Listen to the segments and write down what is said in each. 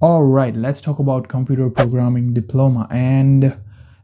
All right, let's talk about computer programming diploma and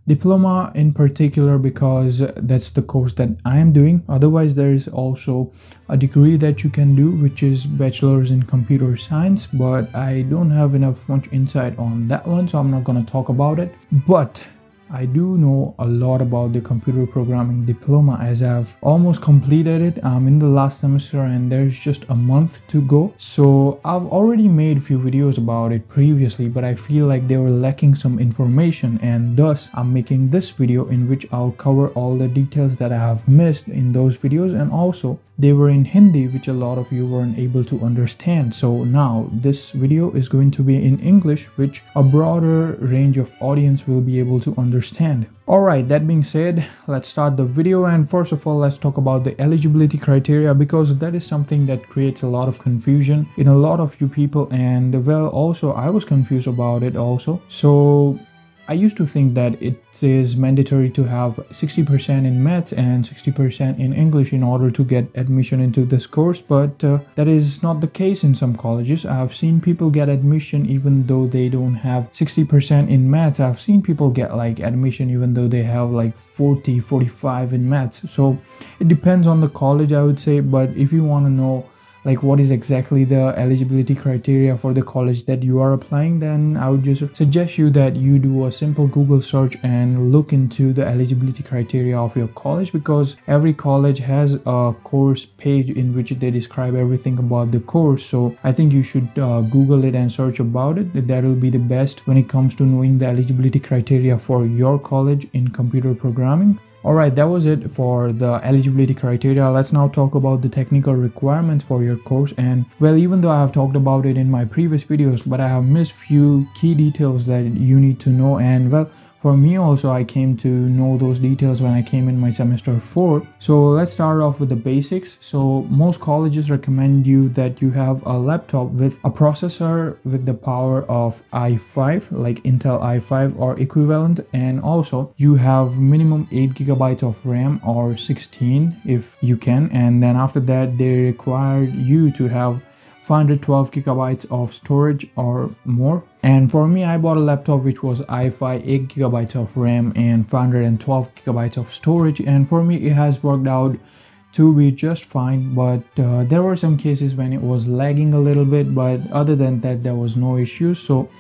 diploma in particular because that's the course that I am doing. Otherwise, there is also a degree that you can do, which is bachelor's in computer science, but I don't have enough much insight on that one, so I'm not going to talk about it. But I do know a lot about the computer programming diploma as I've almost completed it. I'm in the last semester and there's just a month to go. So I've already made a few videos about it previously, but I feel like they were lacking some information and thus I'm making this video in which I'll cover all the details that I have missed in those videos and also they were in Hindi which a lot of you weren't able to understand. So now this video is going to be in English which a broader range of audience will be able to understand understand. Alright, that being said, let's start the video and first of all, let's talk about the eligibility criteria because that is something that creates a lot of confusion in a lot of you people and well, also I was confused about it also. So I used to think that it is mandatory to have 60% in maths and 60% in English in order to get admission into this course, but uh, that is not the case in some colleges. I've seen people get admission even though they don't have 60% in maths. I've seen people get like admission even though they have like 40, 45 in maths. So it depends on the college, I would say, but if you want to know like what is exactly the eligibility criteria for the college that you are applying then i would just suggest you that you do a simple google search and look into the eligibility criteria of your college because every college has a course page in which they describe everything about the course. So i think you should uh, google it and search about it. That will be the best when it comes to knowing the eligibility criteria for your college in computer programming Alright, that was it for the eligibility criteria. Let's now talk about the technical requirements for your course and well even though I have talked about it in my previous videos but I have missed few key details that you need to know and well for me also I came to know those details when I came in my semester 4 so let's start off with the basics. So most colleges recommend you that you have a laptop with a processor with the power of i5 like Intel i5 or equivalent and also you have minimum 8 gigabytes of RAM or 16 if you can. And then after that they require you to have 512 gigabytes of storage or more. And for me i bought a laptop which was i5 8 gigabytes of ram and 512 gigabytes of storage. And for me it has worked out to be just fine but uh, there were some cases when it was lagging a little bit but other than that there was no issue. So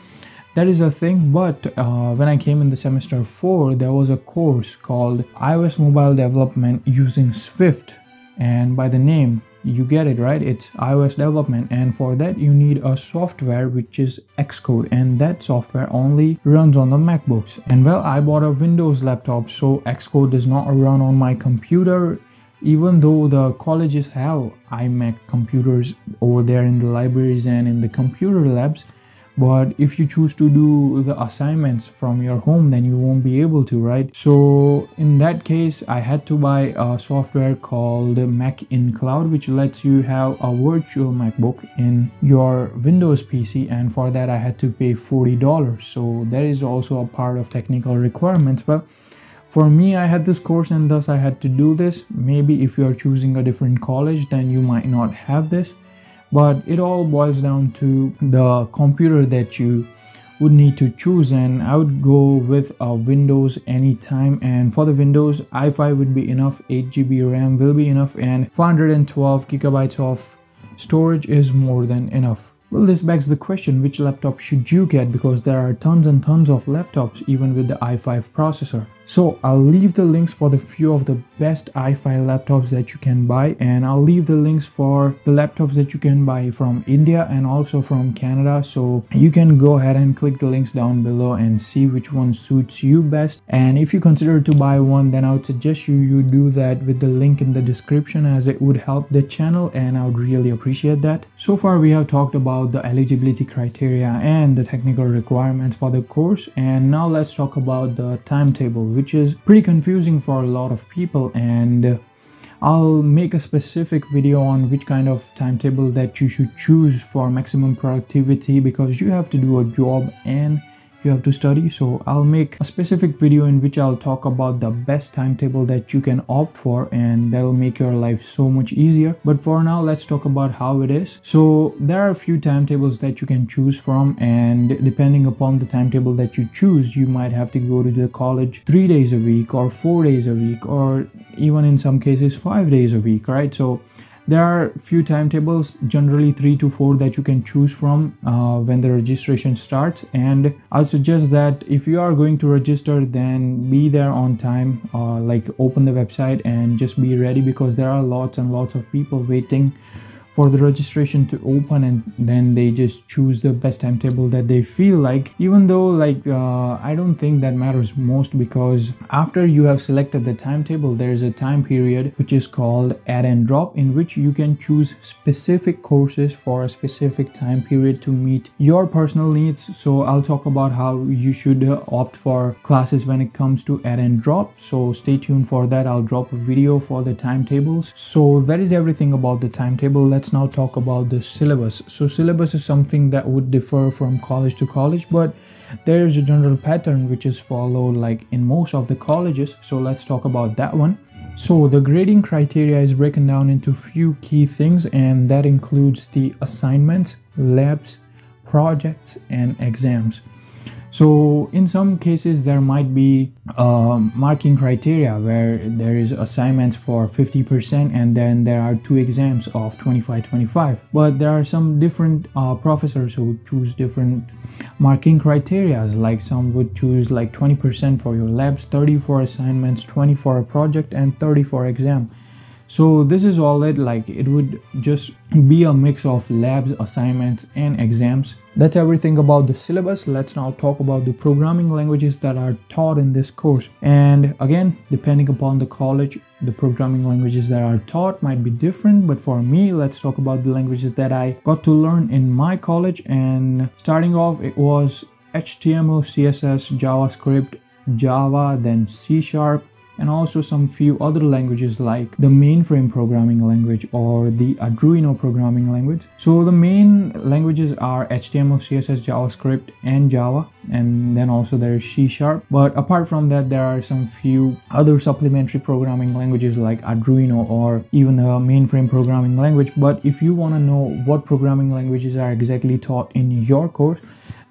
that is a thing but uh, when i came in the semester 4 there was a course called ios mobile development using swift. And by the name you get it right? It's ios development and for that you need a software which is xcode and that software only runs on the macbooks. And well i bought a windows laptop so xcode does not run on my computer. Even though the colleges have imac computers over there in the libraries and in the computer labs but if you choose to do the assignments from your home then you won't be able to right? So in that case i had to buy a software called MacinCloud which lets you have a virtual macbook in your windows pc and for that i had to pay 40 dollars. So that is also a part of technical requirements. But for me i had this course and thus i had to do this. Maybe if you are choosing a different college then you might not have this but it all boils down to the computer that you would need to choose and I would go with a Windows anytime. And for the Windows i5 would be enough 8GB RAM will be enough and 512 gigabytes of storage is more than enough. Well, this begs the question, which laptop should you get? Because there are tons and tons of laptops even with the i5 processor. So I'll leave the links for the few of the best i5 laptops that you can buy and I'll leave the links for the laptops that you can buy from India and also from Canada. So you can go ahead and click the links down below and see which one suits you best. And if you consider to buy one then I would suggest you you do that with the link in the description as it would help the channel and I would really appreciate that. So far we have talked about the eligibility criteria and the technical requirements for the course. And now let's talk about the timetable which is pretty confusing for a lot of people and uh, I'll make a specific video on which kind of timetable that you should choose for maximum productivity because you have to do a job and you have to study. So i'll make a specific video in which i'll talk about the best timetable that you can opt for and that will make your life so much easier. But for now let's talk about how it is. So there are a few timetables that you can choose from and depending upon the timetable that you choose you might have to go to the college three days a week or four days a week or even in some cases five days a week right? So there are few timetables generally three to four that you can choose from uh, when the registration starts. And i'll suggest that if you are going to register then be there on time uh, like open the website and just be ready because there are lots and lots of people waiting for the registration to open and then they just choose the best timetable that they feel like even though like uh, i don't think that matters most because after you have selected the timetable there is a time period which is called add and drop in which you can choose specific courses for a specific time period to meet your personal needs. So i'll talk about how you should opt for classes when it comes to add and drop. So stay tuned for that. I'll drop a video for the timetables. So that is everything about the timetable. Let's let's now talk about the syllabus. So syllabus is something that would differ from college to college but there is a general pattern which is followed like in most of the colleges. So let's talk about that one. So the grading criteria is broken down into few key things and that includes the assignments labs projects and exams so in some cases there might be um, marking criteria where there is assignments for 50% and then there are two exams of 25 25 but there are some different uh, professors who choose different marking criteria like some would choose like 20% for your labs 30 for assignments 20 for a project and 30 for exam so this is all it like it would just be a mix of labs assignments and exams. That's everything about the syllabus. Let's now talk about the programming languages that are taught in this course. And again depending upon the college the programming languages that are taught might be different but for me let's talk about the languages that i got to learn in my college. And starting off it was html css javascript java then c sharp and also some few other languages like the mainframe programming language or the Arduino programming language. So the main languages are HTML, CSS, JavaScript and Java and then also there is C Sharp. But apart from that there are some few other supplementary programming languages like Arduino or even a mainframe programming language. But if you want to know what programming languages are exactly taught in your course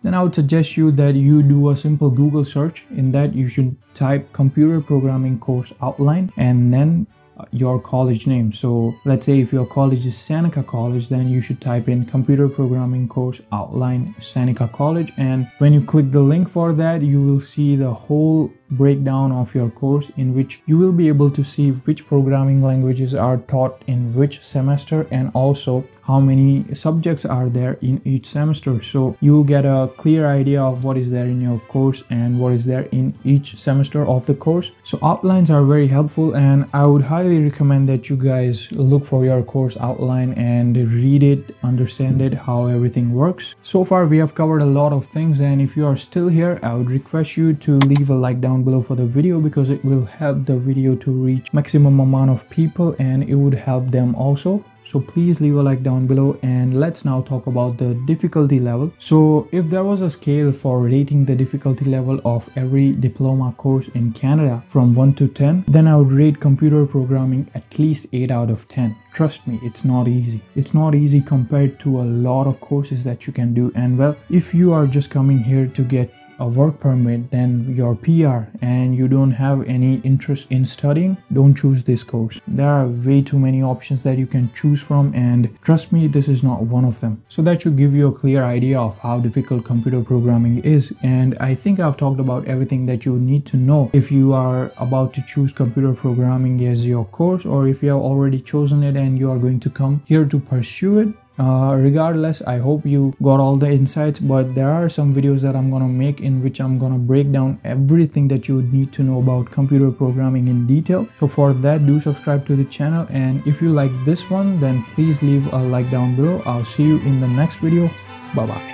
then I would suggest you that you do a simple Google search. In that you should type computer programming course outline and then uh, your college name. So let's say if your college is Seneca College, then you should type in computer programming course outline Seneca College. And when you click the link for that, you will see the whole breakdown of your course in which you will be able to see which programming languages are taught in which semester and also how many subjects are there in each semester. So you will get a clear idea of what is there in your course and what is there in each semester of the course. So outlines are very helpful and i would highly recommend that you guys look for your course outline and read it understand it how everything works. So far we have covered a lot of things and if you are still here i would request you to leave a like down below for the video because it will help the video to reach maximum amount of people and it would help them also. So please leave a like down below and let's now talk about the difficulty level. So if there was a scale for rating the difficulty level of every diploma course in canada from 1 to 10 then i would rate computer programming at least 8 out of 10 trust me it's not easy. It's not easy compared to a lot of courses that you can do. And well if you are just coming here to get a work permit then your PR and you don't have any interest in studying don't choose this course. There are way too many options that you can choose from and trust me this is not one of them. So that should give you a clear idea of how difficult computer programming is and I think I've talked about everything that you need to know if you are about to choose computer programming as your course or if you have already chosen it and you are going to come here to pursue it uh, regardless i hope you got all the insights but there are some videos that i'm gonna make in which i'm gonna break down everything that you need to know about computer programming in detail. So for that do subscribe to the channel and if you like this one then please leave a like down below. I'll see you in the next video. Bye bye